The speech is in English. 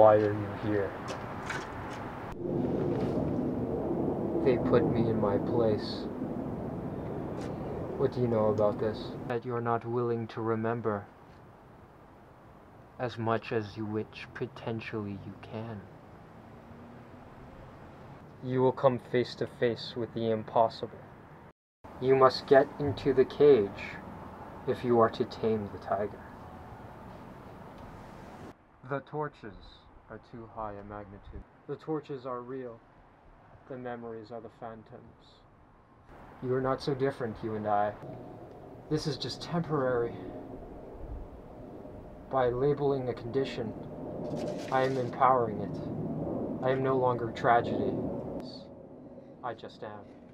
are you here? They put me in my place. What do you know about this? That you're not willing to remember as much as you which potentially you can. You will come face to face with the impossible. You must get into the cage if you are to tame the tiger. The torches are too high a magnitude. The torches are real. The memories are the phantoms. You are not so different, you and I. This is just temporary. By labeling a condition, I am empowering it. I am no longer tragedy. I just am.